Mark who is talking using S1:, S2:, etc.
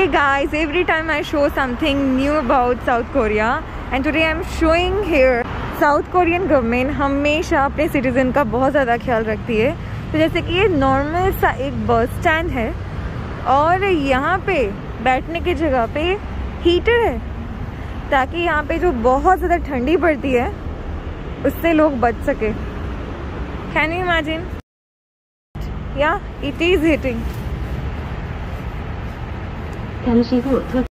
S1: Hey guys, every time I show something new about South Korea and today I'm showing here South Korean government हमेशा अपने citizen का बहुत ज़्यादा ख्याल रखती है। तो जैसे कि ये नॉर्मल सा एक बस स्टैंड है और यहाँ पे बैठने की जगह पे हीटर है ताकि यहाँ पे जो बहुत ज़्यादा ठंडी पड़ती है उससे लोग बच सके। कैन यू इमेजिन या इट इज़ हीटिंग
S2: canxi.